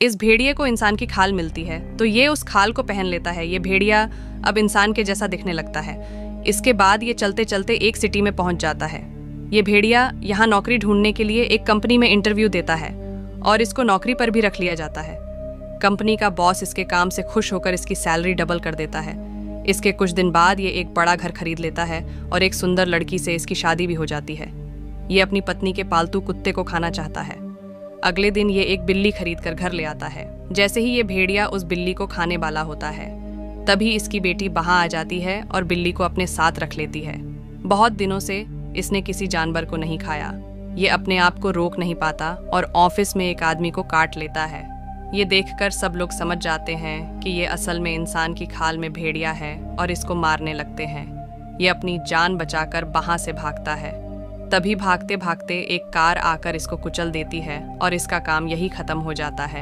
इस भेड़िए को इंसान की खाल मिलती है तो ये उस खाल को पहन लेता है। ये भेड़िया अब इंसान के जैसा दिखने लगता है। इसके बाद ये चलते चलते एक सिटी में पहुँच जाता है। ये भेड़िया यहाँ नौकरी ढूँढने के लिए एक कंपनी में इंटरव्यू देता है और इसको नौकरी पर भी रख लिया जाता है। कंपनी का बॉस इसके काम से खुश होकर इसकी सैलरी डबल कर देता है। इसके कुछ दिन बाद ये एक बड़ा घर खरीद लेता है और एक सुंदर लड़की से इसकी शादी भी हो जाती है। ये अपनी पत्नी के पालतू कुत्ते को खाना चाहता है। अगले दिन ये एक बिल्ली खरीद कर घर ले आता है। जैसे ही ये भेड़िया उस बिल्ली को खाने वाला होता है, तभी इसकी बेटी वहाँ आ जाती है और बिल्ली को अपने साथ रख लेती है। बहुत दिनों से इसने किसी जानवर को नहीं खाया। ये अपने आप को रोक नहीं पाता और ऑफ़िस में एक आदमी को काट लेता है। ये देखकर सब लोग समझ जाते हैं कि ये असल में इंसान की खाल में भेड़िया है और इसको मारने लगते हैं। ये अपनी जान बचाकर वहाँ से भागता है। तभी भागते भागते एक कार आकर इसको कुचल देती है और इसका काम यही खत्म हो जाता है।